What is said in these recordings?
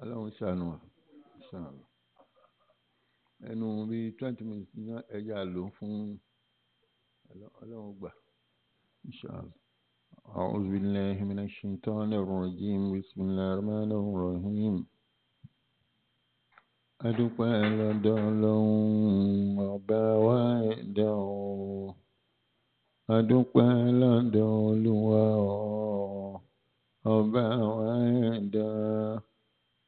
ọlọ́run ṣàánú wa ṣàánú ẹnu bíi twenty minutes ní ẹja lò fún ọlọ́run gbà inshallah. أعوذ بالله من الشيطان الرجيم بسم الله الرحمن الرحيم adúpẹ́ lọ́dọ̀ ọlọ́run ọba wa ẹ̀dá o adúpẹ́ lọ́dọ̀ olúwa ọba wa ẹ̀dá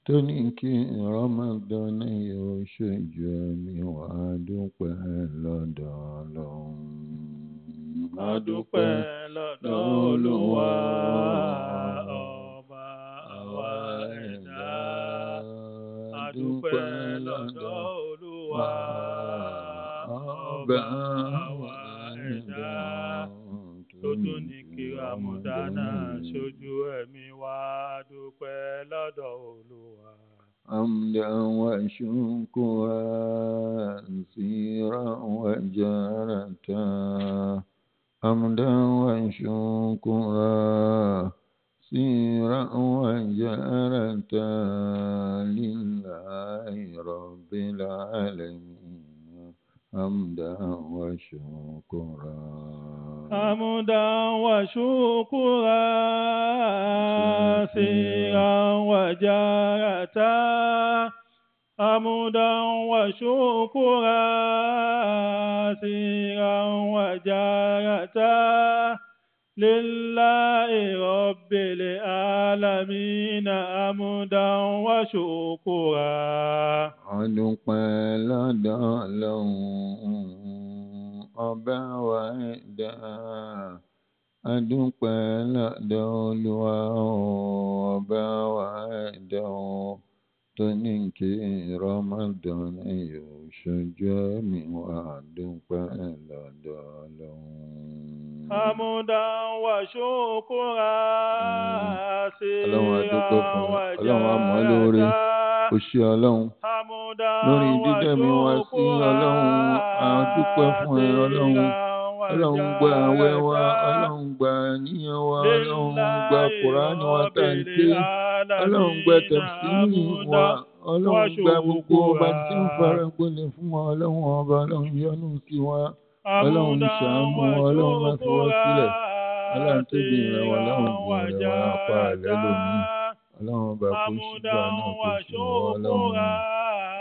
tó ní kí Ramadan yóò ṣojú ẹ̀mí wa. Adúpẹ́ lọ́dọ̀ ọlọ́run. Adúpẹ́ lọ́dọ̀ olúwa ọba wa ẹ̀dá. Adúpẹ́ lọ́dọ̀ olúwa ọba wa ẹ̀dá àmùdáná ṣojú ẹ̀mí wa dúpẹ́ lọ́dọ̀ olúwa. Amda wa shukura sira wa jarata. Amda wa shukura سيرا وجارة لله رب العالمين حمدا وشكرا حمدا وشكرا سيرا وجارتا حمدا وشكرا سيرا وجارتا لله رب العالمين حمدا وشكرا adúpẹ́ lọ́dọ̀ ọlọ́run ọba wa ẹ̀dá adúpẹ́ lọ́dọ̀ olúwa ọba wa ẹ̀dá tó ní kí Ramadan eh, yóò ṣọjọ́ mi wa dúpẹ́ lọ́dọ̀ Ọlọ́run. àmúdá wà ṣókòrà sí ra wà já ọlọ́run àmọ́ lóore. kò ṣe ọlọ́run. Lórí dídẹ́ mi wá sí ọlọ́run a fún ẹ ọlọ́run. ọlọ́run gba àwẹ̀ wa ọlọ́run gba àníyàn wa ọlọ́run gba kùránì wa tá à ń ké ọlọ́run gba tẹ̀síìnì wa. ọlọ́run gba gbogbo ọba tí ń fara gbolẹ̀ fún wa. Ọlọ́run ọba ọlọ́run yọ́nú sí wa. Ọlọ́run ṣàánú ọlọ́run má fi wá sílẹ̀. Ọlọ́run tóbi rẹ̀ wá ọlọ́run bò rẹ̀ wá apá àlẹ́ lómi ọlọ́run ọba kò ṣùgbọ́n náà kò wọ́ ọlọ́run.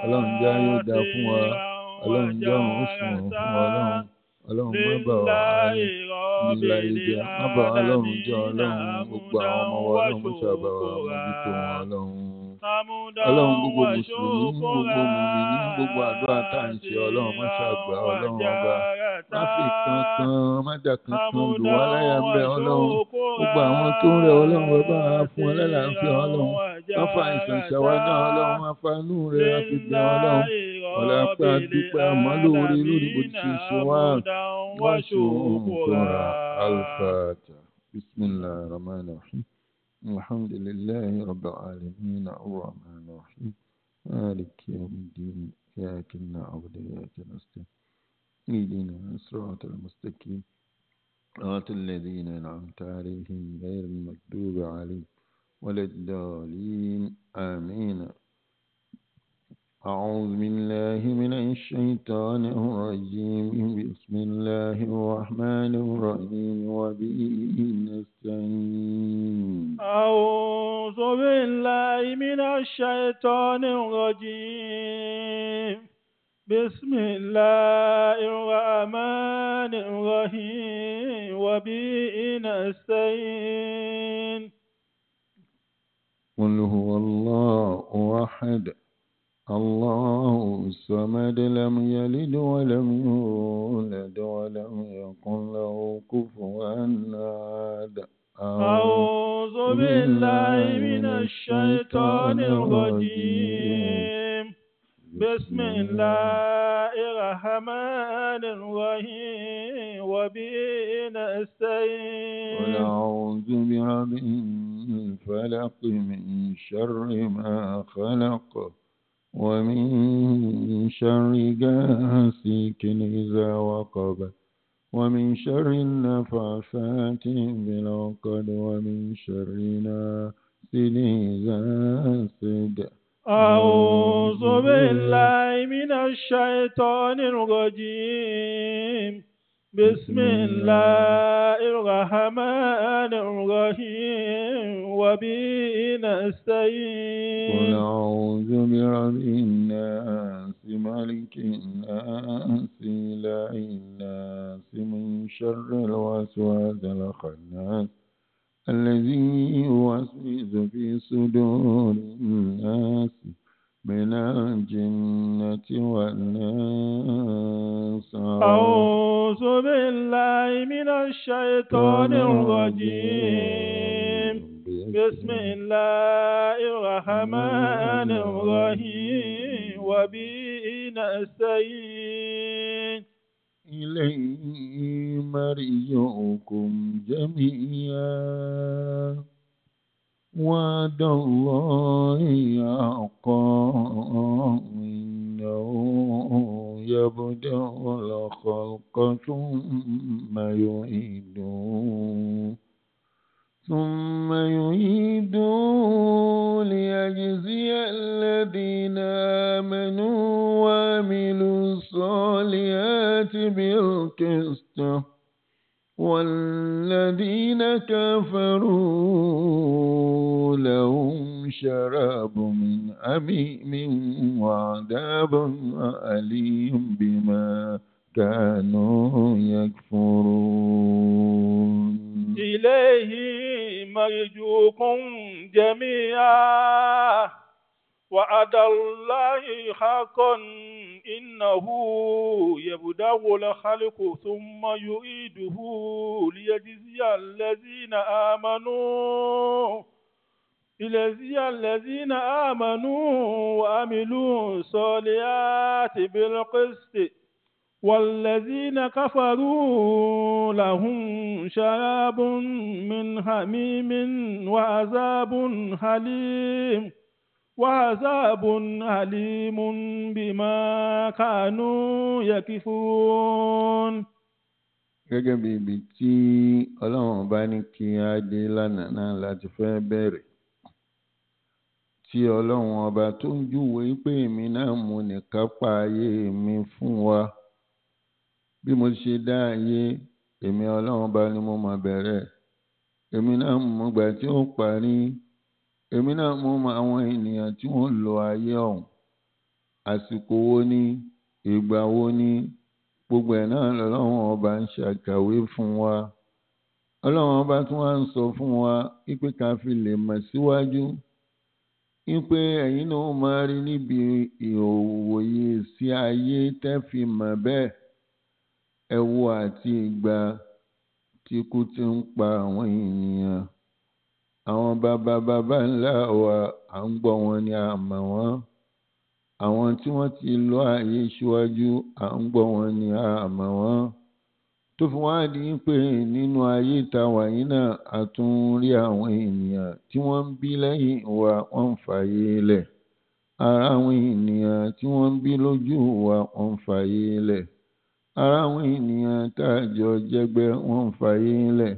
ọlọ́run ayé ó dáa fún wa. ọlọ́run ọ̀run ó sùn fún wa ọlọ́run. Ọlọ́run má bà wá nílá ìjẹ má bà wá lọ́run jẹ́ ọlọ́run gbogbo àwọn ọmọ wa ọlọ́run mú ṣàbà wá mójútó wọn ọlọ́run. Ọlọ́run gbogbo mùsùlùmí gbogbo mùmíní gbogbo àdúrà tá à ń ṣe ọlọ́run má ṣàgbà ọlọ́run ọba. má fi kankan má dà kankan lù wá láyà ń bẹ ọlọ́run. gbogbo àwọn tó ń rẹ ọlọ́run wa fún ọ lálàáfíà ọlọ́run. Àìsàn ṣàwa náà ọlọ́run inú rẹ á fi bẹ ọlọ́run. Ọ̀la pé a dúpẹ́ àmọ́ lóore lórí bó ti ṣe ṣe وشكرا. الفاتحة. بسم الله الرحمن الرحيم. الحمد لله رب العالمين. الرحمن الرحيم. مالك يوم الدين. إياك نعبد وإياك نستعين. اهدنا الصراط المستقيم. صراط الذين أنعمت عليهم غير المكتوب عليهم ولا الضالين. آمين. أعوذ بالله من الشيطان الرجيم. بسم الله الرحمن الرحيم. وبه نستعين أعوذ بالله من الشيطان الرجيم. بسم الله الرحمن الرحيم. وبه نستعين قل هو الله أحد. الله الصمد لم يلد ولم يولد ولم يكن له كفوا أحد. أعوذ بالله من الشيطان الرجيم. بسم الله الرحمن الرحيم. وبه قل نستعين. أعوذ برب الفلق من شر ما خلق. ومن شر غاسق إذا وقب ومن شر النفاثات في العقد ومن شر ناسل إذا حسد أعوذ بالله من الشيطان الرجيم. بسم الله. الرحمن الرحيم. وبه قل نستعين. أعوذ برب الناس ملك الناس إله الناس من شر الوسواس الخناس. الذي يوسوس في صدور الناس. من الجنة والناس. أعوذ بالله من الشيطان الرجيم. بسم الله الرحمن الرحيم. وبه نستعين إليه مرجعكم جميعا. وعد الله حقا إنه يبدأ الخلق ثم يعيده ثم يعيده ليجزي الذين آمنوا وعملوا الصالحات بالقسط. والذين كفروا لهم شراب من حميم وعذاب أليم بما كانوا يكفرون. إليه مرجوكم جميعا. وعد الله حقا إنه يبدأ الخلق ثم يعيده ليجزي الذين آمنوا ليجزي الذين آمنوا وعملوا الصالحات بالقسط. والذين كفروا لهم شراب من حميم وعذاب حليم. وعذاب أليم بما كانوا يكفرون gẹ́gẹ́ bí ibi tí ọlọ́run bá ní kí á dé lánàá náà láti fẹ́ bẹ̀rẹ̀ tí ọlọ́run ọba tó ń júwe pé èmi náà mo nìkápá ayé mi fún wa bí mo ṣe dá ayé èmi ọlọ́run ọba ni mo mọ̀ bẹ̀rẹ̀ èmi náà mo gbà tí ó parí èmi náà mo mọ̀ àwọn ènìyàn tí wọ́n lo ayé ọ̀hún. Àsìkò wo ni? Ìgbà wo ni? Gbogbo ẹ̀ náà lọ́lọ́run ọba ń ṣàkàwé fún wa. Ọlọ́run ọba tí wọ́n ń sọ fún wa wípé ká fi lè mọ̀ síwájú. Wípé ẹ̀yin náà máa rí níbi ìwòye sí ayé tẹ́ fi mọ̀ bẹ́ẹ̀. Ẹ àti ìgbà tí ikú ti ń pa àwọn ènìyàn àwọn bàbá bàbá ńlá wa à ń gbọ́ wọn ni a mọ̀ wọ́n. Àwọn tí wọ́n ti lọ ayé síwájú à ń gbọ́ wọn ni a mọ̀ wọ́n. Tó fi wá di pé nínú ayé ta wà yìí náà a tún rí àwọn ènìyàn tí wọ́n ń bí lẹ́yìn wa wọ́n ń fàyè lẹ̀. Ara àwọn ènìyàn tí wọ́n ń bí lójú wa wọ́n ń fàyè lẹ̀. Ara àwọn ènìyàn tá a jọ jẹ́gbẹ́ wọ́n ń fàyè lẹ̀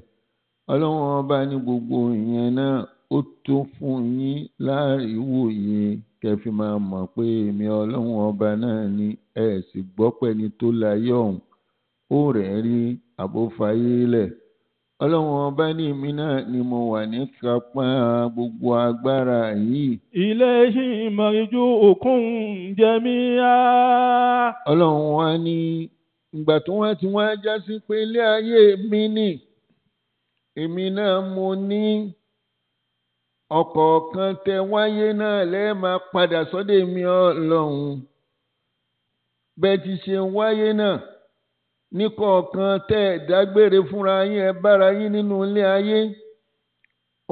ọlọ́run ọba ní gbogbo ìyẹn náà ó tó fún yín láàríwòye kẹfì máa mọ̀ pé èmi ọlọ́run ọba náà ni ẹ sì gbọ́ pẹ́ni tó láyé ọ̀hún ó rẹ̀ rí àbófayé lẹ̀ ọlọ́run ọba ní mi náà ni mo wà ní kápá gbogbo agbára yìí. ilé ṣì ń mọ̀ríjú òkun jẹ́mi á. ọlọ́run wa ní ìgbà tó wá ti wá já sí pé ilé ayé mi ni èmi náà mo ní ọ̀kọ̀ọ̀kan tẹ wáyé náà lẹ́ẹ̀ máa padà sọ́dọ̀ èmi ọlọ́run. Bẹ́ẹ̀ ti ṣe ń wáyé náà níkọ̀ọ̀kan tẹ́ ẹ̀ dágbére fúnra yín ẹ bára yín nínú ilé ayé.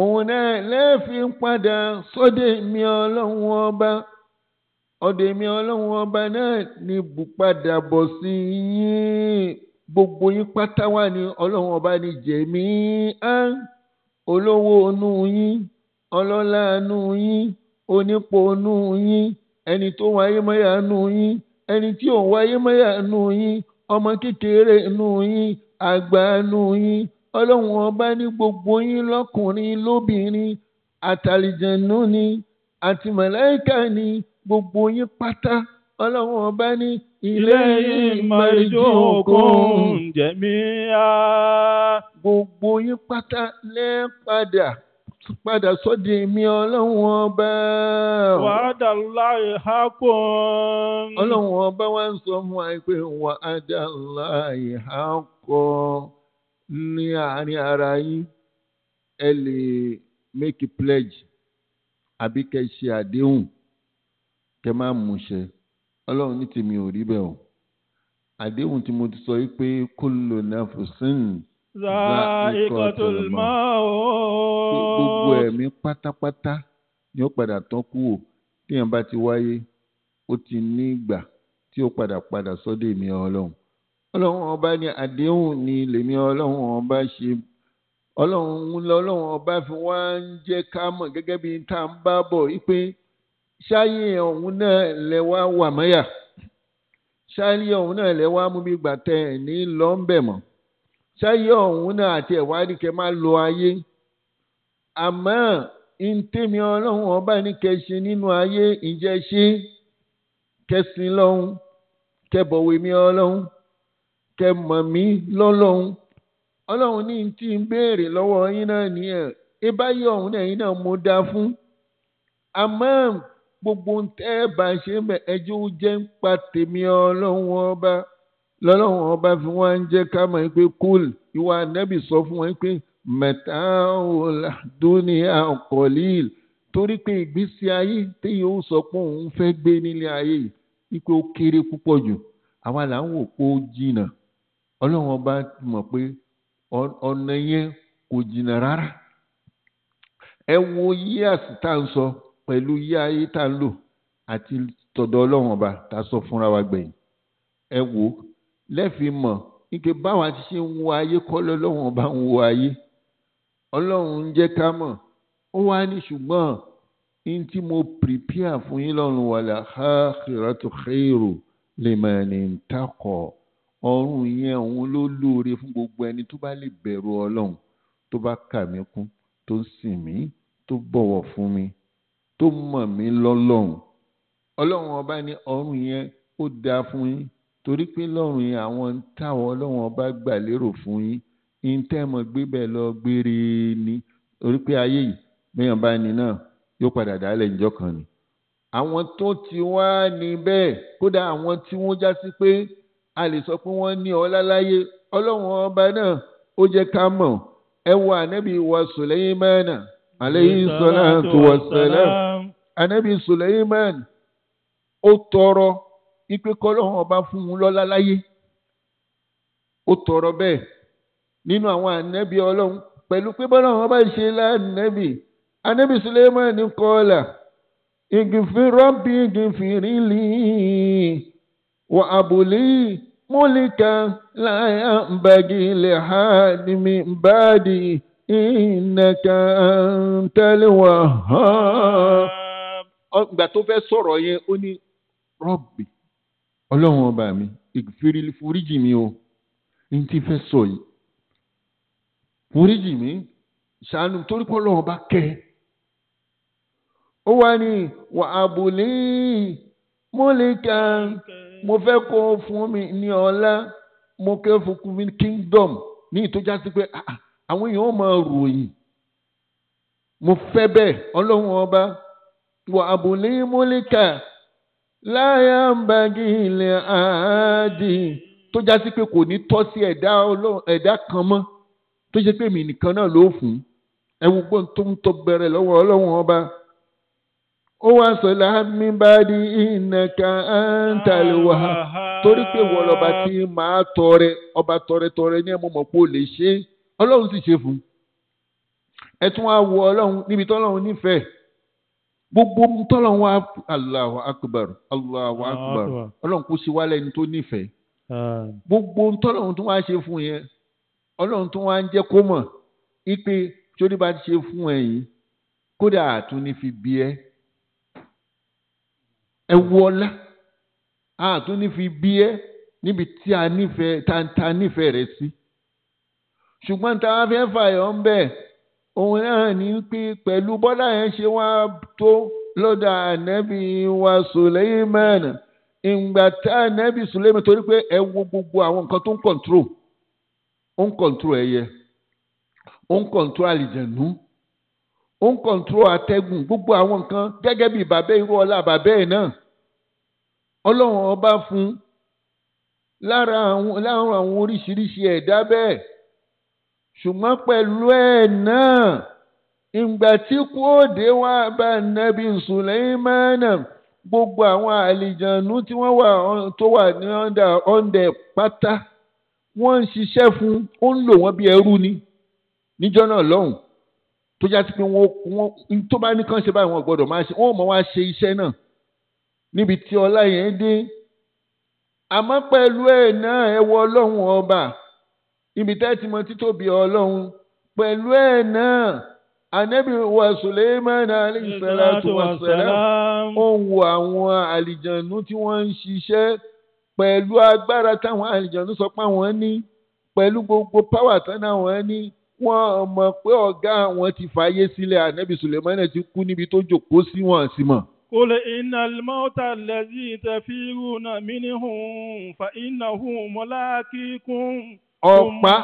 Òun náà lẹ́ẹ̀fi ń padà sọ́dọ̀ èmi ọlọ́run ọba. Ọ̀dọ̀ èmi ọlọ́run ọba náà ní bùpadà bọ̀ sí yín gbogbo yín pátá wà ní ọlọ́run ọba ní jẹ̀mí á olówó inú yín ọlọ́lá inú yín onípò inú yín ẹni tó wáyé mọ́yà inú yín ẹni tí ò wáyé mọ́yà inú yín ọmọ kékeré inú yín àgbàánu yín. Ọlọ́run ọba ní gbogbo yín lọ́kùnrin lóbìnrin àtàlìjẹ̀nú ni àti ni gbogbo yín pátá ọlọ́run ọba ní ilé ìmọ̀lẹ́jọ́ òkun jẹ̀mí á. gbogbo yín pátá lẹ́ padà padà sọ́dọ̀ èmi ọlọ́run ọba. wàhádà láì há kọ́. ọlọ́run ọba wa ń sọ fún wa pé wàhádà láì há kọ́ ní àárín ara yín ẹ lè make a pledge àbí kẹ́ ṣe àdéhùn kẹ́ máa mú ṣe ọlọ́run ní tèmi ò rí bẹ́ẹ̀ o àdéhùn tí mo ti sọ wípé kullu nafsin za'iqatul maut o. gbogbo ẹ̀mí pátápátá ni ó padà tán kú o téèyàn bá ti wáyé ó ti ní ìgbà tí ó padà padà sọ́dọ̀ èmi ọlọ́run ọlọ́run ọba ní àdéhùn ni lèmi ọlọ́run ọba ṣe ọlọ́run ń lọ ọlọ́run ọba fi wá ń jẹ́ ká mọ̀ gẹ́gẹ́ bí tá à ń bá bọ̀ wípé ṣáyé ọ̀hún náà lẹ wá wà mọ́yà. Ṣáyé ọ̀hún náà lẹ mú bí gbà tẹ ẹ̀ ní lọ́ńbẹ̀ mọ́. Ọ̀hún náà àti ẹ̀wádìí kẹ máa lo ayé. Àmọ́ ntẹ́mi ọlọ́run ọba ní kẹ́ ṣe nínú ayé ìjẹ́ ṣe? Kẹsìn lọ́hún kẹbọ̀wé mi ọlọ́run kẹmọ̀ mí lọ́lọ́run. Ọlọ́run ní tí ń béèrè lọ́wọ́ yín náà nìyẹn. Ibáyé ọ̀hún náà yín náà mo dá fún. Àmọ́ gbogbo ń tẹ́ ẹ bá ṣe mẹ́ ẹjọ́ ó jẹ́ ń pa tèmi ọlọ́run ọba. Lọ́lọ́run ọba fi wọ́n ń jẹ́ ká mọ̀ pé kúl ìwà nẹ́bì sọ fún wọn pé mẹ́ta ọ̀la dúníà kọ̀líl. Torí pé ìgbésí ayé téèyàn ó sọ pé òun fẹ́ gbé nílé ayé yìí ó kéré púpọ̀ jù. Àwa là ń wò pé ó jìnnà. Ọlọ́run ọba mọ̀ pé ọ̀nà yẹn kò jìnnà rárá. Ẹ wo yí àsìtá ń sọ pẹ̀lú yí ayé tá ń lò àti tọ̀dọ̀ ọlọ́run ọba tá a sọ fúnra wa gbẹ̀yìn. Ẹ wò ó lẹ́ẹ̀fi mọ̀ ike báwa ti ṣe ń wo ayé kọ́ lọ́lọ́run ọba ń wo ayé. Ọlọ́run ń jẹ́ ká mọ̀. Ó wá ní ṣùgbọ́n ní tí mo prepare fún yín lọ́run wàlà akhiratu khairu liman ittaqa ọ̀run yẹn òun ló lóore fún gbogbo ẹni tó bá lè bẹ̀rù ọlọ́run tó bá kà mí kún tó sìn mí tó bọ̀wọ̀ fún mi tó mọ̀ mí lọ́lọ́run. Ọlọ́run ọba ní ọ̀run yẹn ó dáa fún yín torí pé lọ́run yẹn àwọn táwọn ọlọ́run ọba gbà lérò fún yín. Yín tẹ́ mọ̀ gbé bẹ́ẹ̀ lọ gbére ni. Torí pé ayé yìí bẹ́ẹ̀ bá ní náà yóò padà dálẹ̀ níjọ́ kan ni. Àwọn tó ti wá ní bẹ́ẹ̀ kódà àwọn tí wọ́n já sí pé a lè sọ pé wọ́n ní ọlá láyé ọlọ́run ọba náà ó jẹ́ ká mọ̀. Ẹ wo ànábì wa Sulaimana aleyhi salatu wa salam ànábì Sulaiman ó tọrọ ipe kọ́lọ́run ọba fún un lọ́lá láyé ó tọrọ bẹ́ẹ̀ nínú àwọn ànábì ọlọ́run pẹ̀lú pé bọ́lọ́run ọba ṣe lánàbì ànábì Sulaiman kọ́ọ̀là ìgìfì rọ́bì ìgìfì rí wà àbùlí múlíkà láyà bàgì lè ha ìnàkà tẹ́lẹ̀wà hàn. Ìgbà tó fẹ́ sọ̀rọ̀ yẹn ó ní rọ́bì ọlọ́run ọba mi ìfìrí foríjì mi o. Ní tí fẹ́ sọ yìí foríjì mi ṣàánú torí pé ọlọ́run ọba kẹ́ ó wá ní wà àbùlí múlíkà mo fẹ́ kó fún mi ní ọlá mo kẹ́ fún mi kingdom. Ní ìtọ́já sí pé ah, ah, àwọn èèyàn ó máa ròyìn. Mo fẹ́ bẹ́ẹ̀ ọlọ́run ọba láyà ń bagi ilẹ̀ àádì tó já sí pé kò ní tọ́ sí ẹ̀dá ọlọ́run ẹ̀dá kan mọ́. Tó ṣe pé mi nìkan náà ló fún. Ẹ wo gbọ́n tó ń tọ́ bẹ̀rẹ̀ lọ́wọ́ ọlọ́run ọba. Ó wá sọ láàmì bá torí pé wọ́n lọ́ba tí màá tọrẹ ọba tọrẹ tọrẹ ní ẹ̀mọ́ mọ̀ pé ó lè ṣe. Ọlọ́run sì ṣe fún. Un ẹ tún wá wo ọlọ́run níbi tọ́lọ́run nífẹ̀ẹ́ gbogbo tọ́lọ́run wá Allahu akbar Allahu akbar. Ọlọ́run kò ṣe wálẹ̀ ní tó nífẹ̀ẹ́. Gbogbo tọ́lọ́run tó wá ṣe fún yẹn ọlọ́run tó wá ń jẹ́ kó mọ̀ ipe ní bá ti ṣe fún ẹ yìí kódà àtún ní fi bí ẹ. Ẹ wọlá àtún ní fi bí ẹ níbi tí a nífẹ̀ẹ́ tá tá nífẹ̀ẹ́ rẹ sí. Ṣùgbọ́n tá a fẹ́ fàyọ̀ ń bẹ̀ òun náà ní pé pẹ̀lú bọ́lá yẹn ṣe wá tó lọ́dọ̀ ànábì wa Suleiman. Ìgbà tá ànábì Suleiman torí pé ẹ wo gbogbo àwọn nǹkan tó ń kọ̀ǹtró ó ń kọ̀ǹtró ẹyẹ ó ń kọ̀ǹtró àlìjẹ̀nú ó ń kọ̀ǹtró atẹ́gùn gbogbo àwọn nǹkan gẹ́gẹ́ bí bàbá irú ọlá bàbá ẹ̀ náà. Ọlọ́run ọba fún lára àwọn oríṣiríṣi ẹ̀dá bẹ́ẹ̀ ṣùgbọ́n pẹ̀lú ẹ̀ náà ìgbà tí kú òde wá bá nàbí Sùlẹ́mánà gbogbo àwọn àlìjànú tí wọ́n wà tó wà ní ọ̀ndà ọ̀ndẹ̀ pátá wọ́n ń ṣiṣẹ́ fún ó ń lò wọ́n bí ẹrú ni níjọ́ náà lọ́hùn. Tó já sí pé wọ́n tó bá ní kàn ṣe báyìí wọ́n gbọ́dọ̀ máa ṣe wọ́n mọ̀ wá ṣe iṣẹ́ náà. Níbi tí ọlá yẹn dé. Àmọ́ pẹ̀lú ẹ̀ náà ẹ wọ ọlọ́run ọba ibi tẹ́ ti mọ títóbi ọlọ́run pẹ̀lú ẹ̀ náà anabi wa Suleiman alayhi salatu wa salam ó ń wo àwọn àlìjànú tí wọ́n ń ṣiṣẹ́ pẹ̀lú agbára táwọn àlìjànú sọ pé àwọn ní pẹ̀lú gbogbo páwà tán àwọn ní wọ́n mọ̀ pé ọ̀gá àwọn ti fàyè sílẹ̀ anabi Suleiman ti kú níbi tó jòkó sí wọn sí mọ̀. قل إن الموت الذي تفيرون منه فإنه ملاقيكم ọ̀pá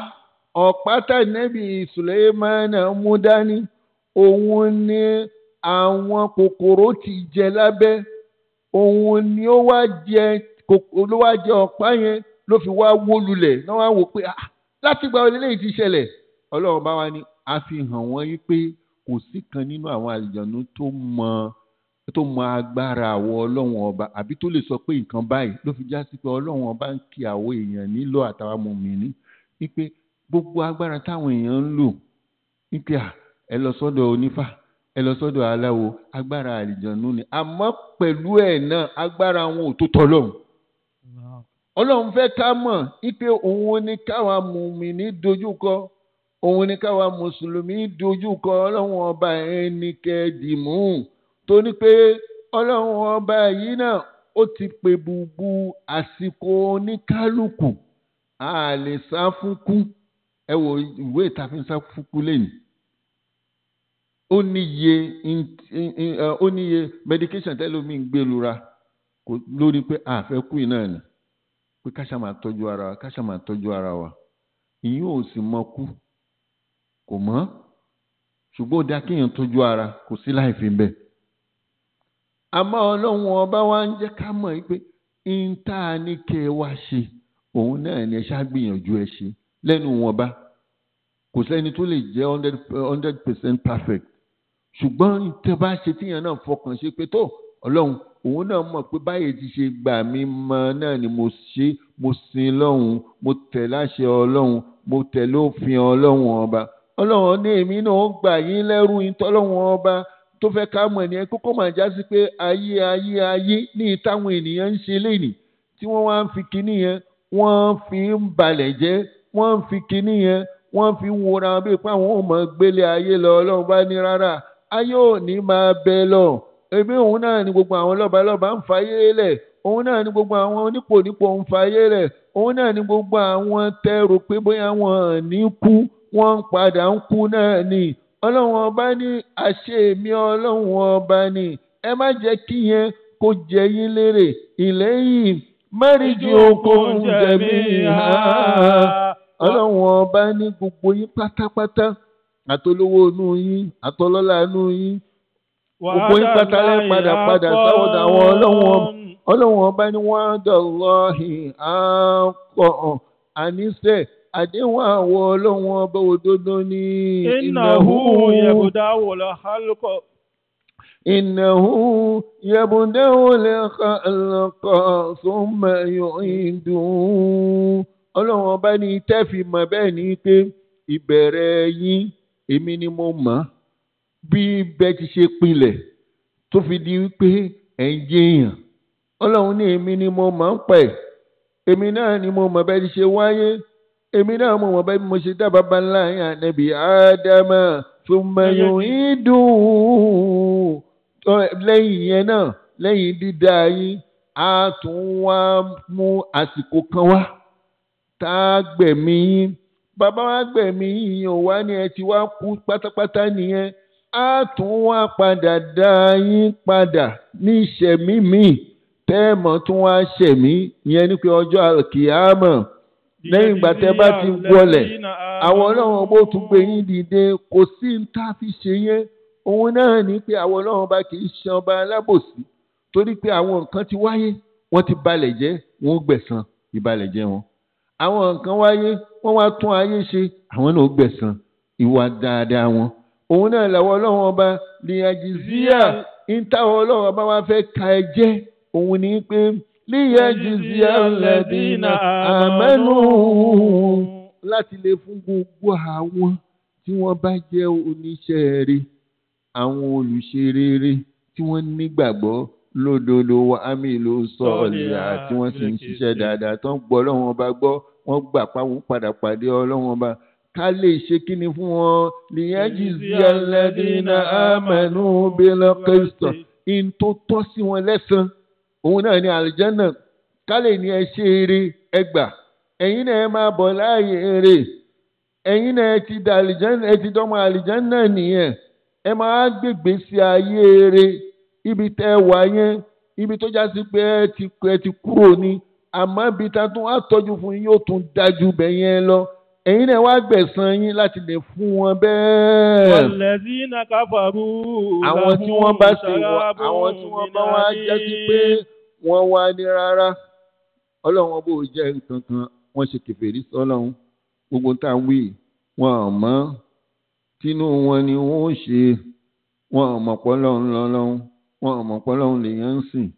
ọ̀pá tànẹ́bì Suleimana mú dání òun ni àwọn kòkòrò ti jẹ lábẹ́ òun ni ó wá jẹ ló wá jẹ ọ̀pá yẹn ló fi wá wó lulẹ̀. Náà wá wò pé láti gba eléyìí ti ṣẹlẹ̀? Ọlọ́run bá wa ní a fi hàn wọ́n yí pé kò sí kan nínú àwọn àlìjànú tó mọ tó mọ agbára àwọ ọlọ́run ọba àbí tó lè sọ pé nǹkan báyìí ló fi já sí pé ọlọ́run ọba ń kí àwọn èèyàn nílò àtàwọn mùmíní wípé gbogbo agbára táwọn èèyàn ń lò wípé à ẹ lọ sọ́dọ̀ onífà ẹ lọ sọ́dọ̀ aláwo agbára àlìjànú ni. Àmọ́ pẹ̀lú ẹ̀ náà agbára wọn ò tó tọ́lọ́run ọlọ́run fẹ́ ká mọ̀ wípé òun ni káwa mùmíní dojúkọ òun ni káwa mùsùlùmí dojúkọ ọlọ́run ọba ẹni kẹ́ẹ̀dìmú pé ọlọ́run ọba yìí náà ó ti pè bùbù àsìkò oníkálukú a lè sá fún kú. Ẹ wo ìwé ìtàfin sá fún kú lẹ́nu ó níye ó níye medication tẹ́lómi ń gbé lura. Lórí pé àfẹ́ kú náà ni. Pé káṣá máa tọ́jú ara wa káṣá máa tọ́jú ara wa. Ìyẹn ò sì mọ kú. Kò mọ́. Ṣùgbọ́n ó dá kéèyàn tọ́jú ara kò sí láì bẹ́ẹ̀. Àmọ́ ọlọ́run ọba wa ń jẹ́ ká mọ̀ pé ìta ní kẹ́ ẹ wá ṣe òun náà ni ẹ ṣáà gbìyànjú ẹ ṣe lẹ́nu wọn bá. Kò sẹ́ni tó lè jẹ́ hundred percent perfect. Ṣùgbọ́n tẹ́ bá ṣe tíyàn náà fọkàn ṣe pé tó ọlọ́run òun náà mọ̀ pé báyìí ti ṣe gbà mí mọ náà ni mo ṣe mo sin lọ́hùn mo tẹ̀ láṣẹ ọlọ́run mo tẹ̀ lófin ọlọ́run ọba. Ọlọ́run ní èmi náà ó gbà yín lẹ́rú ìtọ́lọ́run ọba tó fẹ́ ká mọ̀ ní ẹ kókó máa já pé ayé ayé ayé ní ìtàwọn ènìyàn ń ṣe lénìí tí wọ́n wá ń fi kinní yẹn wọ́n fi ń balẹ̀ jẹ́ wọ́n fi kinní yẹn wọ́n fi ń wora bíi pé àwọn ò mọ̀ gbélé ayé lọ ọlọ́run bá ní rárá ayé ò ní máa bẹ lọ. Ebi òun náà ni gbogbo àwọn lọ́balọ́ba ń fayé lẹ̀ òun náà ni gbogbo àwọn onípònípò ń fayé lẹ̀ òun náà ni gbogbo àwọn tẹ́rù pé bóyá wọn ní kú wọ́n ń padà ń kú náà ni. Ọlọ́run ọba ní àṣẹ mi ọlọ́run ọba ní ẹ má jẹ́ kí yẹn kó jẹ yín lérè. Ìlẹ́yìn mẹ́rìndínlógún jẹ̀mí ha. ọlọ́run ọba ní gbogbo yín pátápátá àtolówó inú yín àtọlọ́lá inú yín gbogbo yín pátá padà padà sáwọ́dà àwọn ọlọ́run ọlọ́run ọba ní wọ́n dọ̀lọ́hìn àkọ́ àníṣe àdéhùn àwọn ọlọ́run ọba òdodo ní ìnáwó. ìnáwó yẹ̀bùdá wò lọ́. إنه يبدأ الخلق ثم يعيده ọlọ́run ọba ní tẹ́fì mọ̀ bẹ́ẹ̀ ni pé ìbẹ̀rẹ̀ yín èmi ni mo mọ̀ bí bẹ́ẹ̀ ti ṣe pinlẹ̀ tó fi di wípé ẹ̀ ń jẹyàn ọlọ́run ní èmi ni mo mọ̀ ń pẹ̀ èmi náà ni mo mọ̀ bẹ́ẹ̀ ti ṣe wáyé èmi náà mo mọ̀ bẹ́ẹ̀ bí mo ṣe dá bàbá ńlá yẹn ànábì ádámà fúnmayò ìdùn lẹ́yìn yẹn náà lẹ́yìn dídá yín á tún wá mú àsìkò kan wá tá a gbẹ̀mí yín. Bàbá wa gbẹ̀mí yìnyín ò wá ní ẹ ti wá kú pátápátá nìyẹn. Á tún wá padà dá yín padà ní ìṣẹ̀mí míì tẹ́ẹ̀mọ̀ tún wá ṣẹ̀mí ìyẹn ní pé ọjọ́ àkìyámọ̀ lẹ́yìn ìgbà tẹ́ bá ti wọlẹ̀ àwọn ọlọ́run ọba ó tún gbé yín dìde. Kò sí ní tá a fi ṣe yẹn òun náà ní pé àwọn ọlọ́run ọba kì í ṣe ọba alábòsí. Torí pé àwọn nǹkan ti wáyé wọ́n ti balẹ̀ jẹ́ wọ́n gbẹ̀san ìbalẹ̀ jẹ́ wọn. Àwọn nǹkan wáyé wọ́n wá tún ayé ṣe àwọn náà gbẹ̀san ìwà dáadáa wọn. Òun náà làwọn ọlọ́run ọba lè àjìzíà ń táwọn ọlọ́run ọba wá fẹ́ ka ẹ jẹ́ òun ní pé líyàjìzíà lẹ́dínà àmẹ́nu láti lè fún gbogbo àwọn tí wọ́n bá jẹ́ oníṣẹ́ rere àwọn olùṣe rere tí wọ́n nígbàgbọ́ lódodo wa àmì ló sọ̀ọ̀lì àti wọ́n sì ń ṣiṣẹ́ dáadáa tó ń gbọ́ ọlọ́run ọba gbọ́ wọ́n gbà páwọn padà pàdé ọlọ́run ọba. Ká lè ṣe kíni fún wọn? Líyàjìzíà lẹ́dínà àmẹ́nu bílẹ̀ kristo in tó tọ́ sí wọn lẹ́sàn-án òun náà ní àlìjánà ká lè ní ẹ ṣe eré ẹgbà ẹ̀yin náà ẹ máa bọ̀ láàyè eré. Ẹ̀yin náà ẹ ti dọ́mọ àlìjánà nìyẹn ẹ máa gbègbè sí ayé eré ibi tẹ́ wà yẹn ibi tó já sí pé ẹ ti ẹ ti kúrò ní àmọ́ ibi tá a tún wá tọ́jú fún yín yóò tún dájú bẹ̀ yẹn lọ. Ẹ̀yin náà wá gbẹ̀san yín láti lè fún wọn bẹ́ẹ̀. Wàlẹ́dínà káfàrú. àwọn tí wọ́n bá ṣe wọ́n àwọn tí wọ́n bá wá jẹ́ sí pé wọ́n wá ní rárá. Ọlọ́run ọba ò jẹ́ nǹkan kan wọ́n ṣe kèfèrí sọ́lọ́run. Gbogbo tá ń wí wọn ò mọ̀ tínú wọn ni wọ́n ó ṣe. Wọn ò mọ̀ pọ́lọ́run lọ́lọ́run wọn ò mọ̀ pọ́lọ́run lèèyàn ń sìn.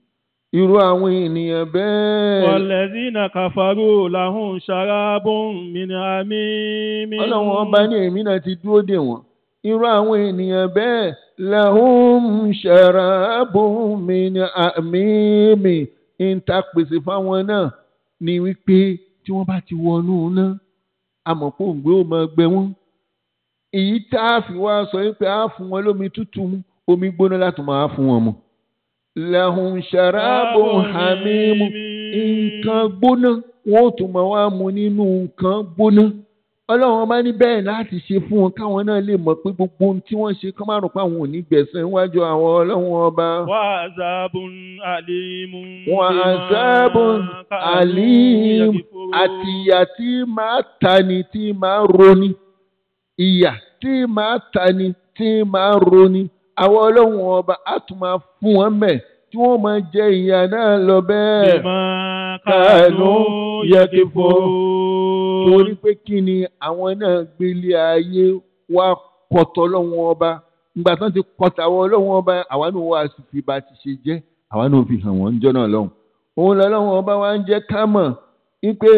Irú àwọn ènìyàn bẹ́ẹ̀. Wàlẹ́dínà káfàrú làhùn ṣarábùn min hamim. ọlọ́run ọba ní èmi náà ti dúró dè wọ́n. Irú àwọn ènìyàn bẹ́ẹ̀ lahum sharabun min hamim ń ta pèsè fáwọn náà ni wípé tí wọ́n bá ti wọnú náà amọ̀pọ̀ òǹgbẹ ò máa gbẹ wọ́n èyí tá a fi wá sọ wípé a fún wọn lómi tútù omi gbóná láti máa fún wọn mu. Lahum sharabun hamim. Nǹkan gbóná wọn ò tún máa wá mu nínú nǹkan gbóná. Ọlọ́run ọba ní bẹ́ẹ̀ láti ṣe fún wọn káwọn náà lè mọ̀ pé gbogbo ohun tí wọ́n ṣe kán má rò pé àwọn ò ní gbẹ̀san níwájú àwọn ọlọ́run ọba. Wa azabun alimun. Wa azabun alim. àti ìyà tí máa tani tí máa roni ìyà tí máa tani tí máa roni àwọn ọlọ́run ọba á tún máa fún wọn mẹ́ tí wọ́n máa jẹ ìyà náà lọ bẹ́ẹ̀. Bima kanu yakfurun. torí pé kí ni àwọn náà gbélé ayé wá kọtọ lọ́wọ́n ọba ìgbà tán ti kọtà wọ lọ́wọ́n ọba àwa náà wá fi bá ti ṣe jẹ́ àwa náà fi hàn wọ́n jọ́ náà lọ́hùn. òun lọ́wọ́n ọba wa ń jẹ́ ká mọ̀ wípé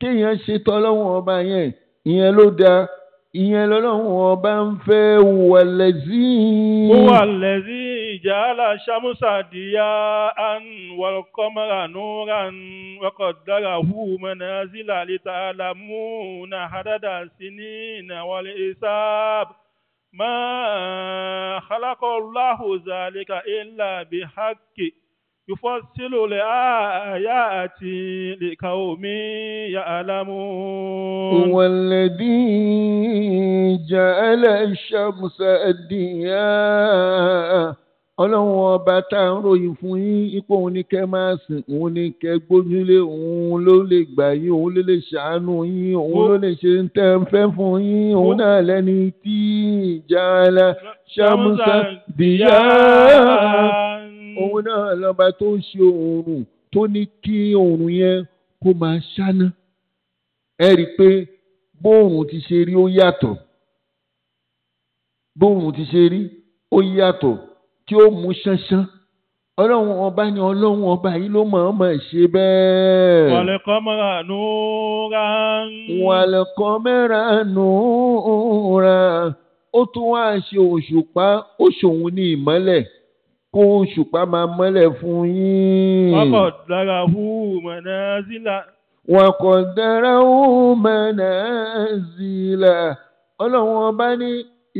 kéèyàn ṣe tọ́ lọ́wọ́n ọba yẹn ìyẹn ló dáa ìyẹn lọ́lọ́run ọba ń fẹ́ wọlẹ́sí. Huwa allazi ja'ala shamsa diya'an wal qamara nuran wa qaddarahu manazila lita'lamuna adada sinina wal hisab. Ma khalaqa Allahu dhalika illa bihaqqi. يفصل الآيات لقوم يعلمون هو الذي جعل الشمس ضياء ọlọ́run ọba tá à ń ròyìn fún yín ipò òun ni kẹ́ máa sìn òun ni kẹ́ gbójúlé òun ló lè gbà yín òun ló lè ṣàánú yín òun ló lè ṣe ń tẹ́ ń fẹ́ fún yín òun náà lẹ́ni tí ja'ala shamsa diya òun náà lọ́ba tó ń ṣe oòrùn tó ní kí oòrùn yẹn kó máa ṣáná. Ẹ rí i pé bóòrùn ti ṣe rí ó yàtọ̀. Bóòrùn ti ṣe rí ó yàtọ̀ tí ó mú ṣánṣán. Ọlọ́run ọba ni ọlọ́run ọba yìí ló mọ̀ ọ́n mọ̀ ṣe bẹ́ẹ̀. wal qamara nuran. wal qamara nuran ó tún wá ṣe òṣùpá ó ṣòun ní ìmọ́lẹ̀ kó òṣùpá máa mọ́lẹ̀ fún yín. wa qaddarahu manazila. wa qaddarahu manazila ọlọ́run ọba ní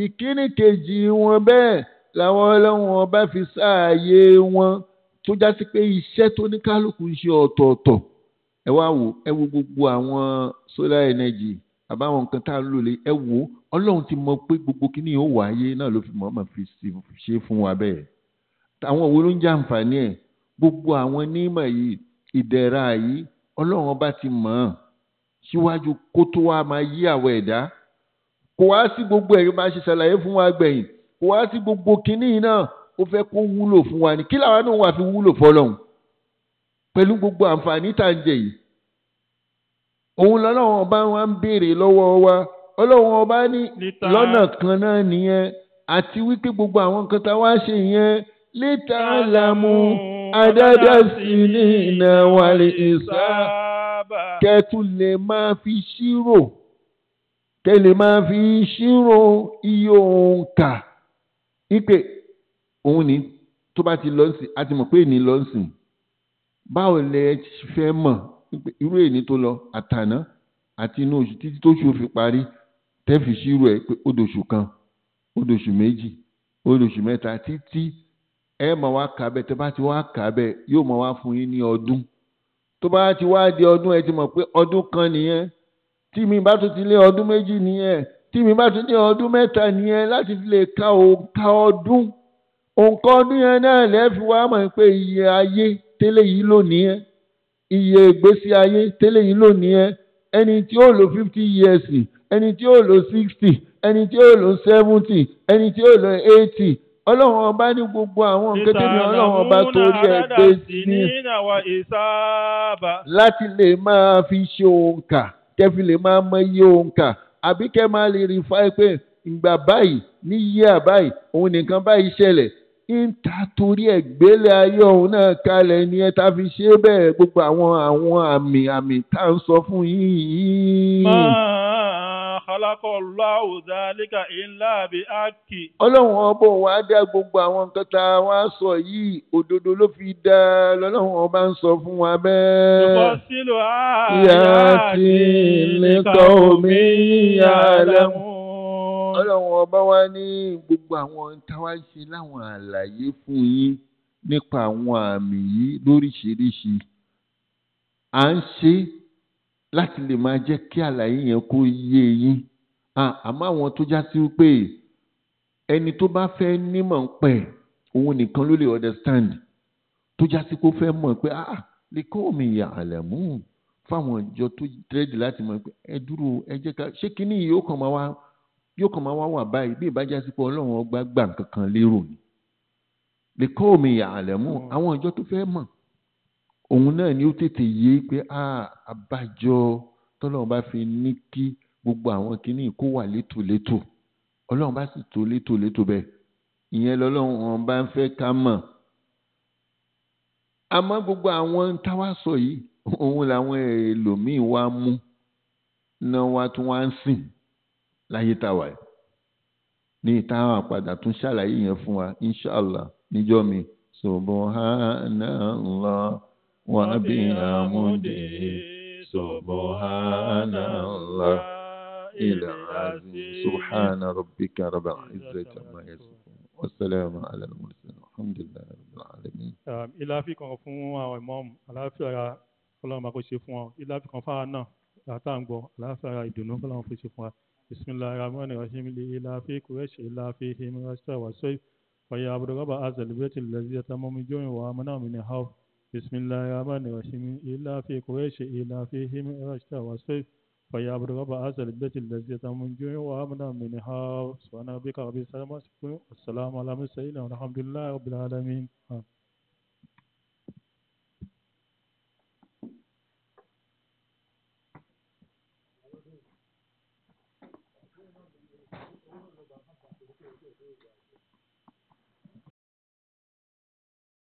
ìkíní kejì wọn bẹ́ẹ̀ làwọn ọlọ́run ọba fi sáàyè wọn tó já sí pé iṣẹ́ tó ní kálukú ń ṣe ọ̀tọ̀ọ̀tọ̀ ẹ wá wò ẹ wo gbogbo àwọn solar energy àbáwọn nǹkan tá a lò lé ẹ wò ọlọ́run ti mọ pé gbogbo kíní yóò wáyé náà ló fi mọ̀ fi ṣe fún wa bẹ́ẹ̀ àwọn wo ló ń jẹ àǹfààní ẹ̀? Gbogbo àwọn onímọ̀ yìí ìdẹ̀ra yìí ọlọ́run ọba ti mọ̀ ọ́n. Síwájú kó tó wá máa yí àwọ̀ ẹ̀dá. Kò wá sí gbogbo ẹ̀rí bá ṣe ṣàlàyé fún wa gbẹ̀yìn. Kò wá sí gbogbo kínní náà ó fẹ́ kó wúlò fún wa ní kí làwọn náà wà fi wúlò fọlọ́hún pẹ̀lú gbogbo àǹfààní tá à ń jẹ yìí. Òun lọ́lọ́run ọba wa ń béèrè lọ́wọ́ wa. Ọlọ́run ọba ní lọ́nà kan náà nìyẹn. Àti wípé gbogbo àwọn nǹkan tá a wá ṣe yẹn ní iná wàlẹ̀ ìsá kẹ́tù lè máa fi ṣírò kẹ́ lè máa fi ṣírò iye òǹkà ipe òun ni. Tó bá ti lọ sí a ti mọ̀ pé èní lọ sìn báwo lẹ fẹ́ mọ̀? Irú èní tó lọ àtàná àti inú oṣù títí tóṣù fi parí tẹ́fì ṣírò ẹ̀ pé ó dòṣù kan ó dòṣù méjì ó dòṣù mẹ́ta títí ẹ máa wá kà bẹ́ẹ̀ tẹ́ bá ti wá kà bẹ́ẹ̀ yóò máa wá fún yín ní ọdún. Tó bá ti wá di ọdún ẹ ti mọ̀ pé ọdún kan nìyẹn. Tí mi bá tún ti lé ọdún méjì nìyẹn. Tí mi bá tún lé ọdún mẹ́ta nìyẹn láti fi lè ka òǹkà ọdún. Òǹkà ọdún yẹn náà lẹ́ẹ̀fi wá mọ̀ pé iye ayé tẹ́lẹ̀ yìí lónìí ẹ. Iye ìgbésí ayé tẹ́lẹ̀ yìí lónìí ẹ. Ẹni tí ó lò fifty years ẹni tí ó lò sixty ẹni tí ó lò seventy ẹni tí ó lò eighty ọlọ́run ọba ní gbogbo àwọn nǹkan tó ní ọlọ́run ọba torí ẹ̀ gbé sí láti lè máa fi ṣe òǹkà kẹfì lè máa mọ iye òǹkà àbí kẹ máa lè rí fáì pé ìgbà báyìí ní yíyà báyìí òun nìkan báyìí ṣẹlẹ̀ ń ta torí ẹ̀ gbélé ayé òun náà kalẹ̀ ni ẹ ta fi ṣe bẹ́ẹ̀. Gbogbo àwọn àwọn àmì àmì tá à ń sọ fún yín máa khalaqal Allahu dhalika illa bi haqqi. ọlọ́run ọba wa dá gbogbo àwọn nǹkan tá a wá sọ yìí. Òdodo ló fi dá lọ́lọ́run ọba ń sọ fún wa bẹ́ẹ̀. yufassilu Ya'ti ayati liqawmin ya'lamun. ọlọ́run ọba wa ní gbogbo àwọn táwa ṣe láwọn àlàyé fún yín nípa àwọn àmì yìí lóríṣiríṣi. À ń ṣe láti lè máa jẹ́ kí àlàyé yẹn kó yé yín. Àmọ́ àwọn tó já sí pé ẹni tó bá fẹ́ nímọ̀ ń pẹ̀ òun nìkan ló lè understand. Tó já sí kó fẹ́ mọ̀ pé ah lè kọ́ omi ìyá àlẹ̀mú fáwọn ìjọ tó dẹ́rẹ́dì láti mọ̀ pé ẹ dúró ẹ jẹ́ ká ṣé kínní yìí yóò kàn máa wá yóò kàn máa wá wà báyìí. Bí ìbájá sí pé ọlọ́run ọgbà gbà kankan lérò ni. Lè kọ́ omi àlẹ̀mú àwọn ìjọ tó fẹ́ mọ̀ òun náà ni ó tètè yé pé abájọ tọ́lọ́run bá fi ní kí gbogbo àwọn kínní kó wà létòlétò. Ọlọ́run bá sì tó létòlétò bẹ́ẹ̀. Ìyẹn lọ́lọ́run wọn bá ń fẹ́ ká mọ̀. Àmọ́ gbogbo àwọn táwa sọ yìí òun làwọn ẹlòmíín wá mú náà wá tún wá ń sìn láyé tá a wà ní táwọn àpàdà tún ṣàlàyé yẹn fún wa inshàlá níjọ́ mi. Subhanallah wa bihamdi subhanallah ilahazi subhana rabbika rabbil izzati amma yasifun. Wasalaamu ala al-mursalin. Alhamdulilayi rabbil alamin. ilé àfikàn fún àwọn ìmọ̀ọ́mù aláfíà ọlọ́run máa kó ṣe fún ọ ilé àfikàn fáwọn náà látàǹgbọ̀ aláfíà ìdùnnú ọlọ́run fi ṣe fún wa. بسم الله الرحمن الرحيم. لإلاف قريش إلافهم رشدا والسيف ويعبد رب هذا البيت الذي يتم من جوع وآمنا من خوف. بسم الله الرحمن الرحيم. إلاف قريش إلافهم رشدا والسيف ويعبد رب هذا البيت الذي يتم من جوع وآمنا من خوف. سبحان ربك رب السلام والسلام على المرسلين والحمد لله رب العالمين. آمين.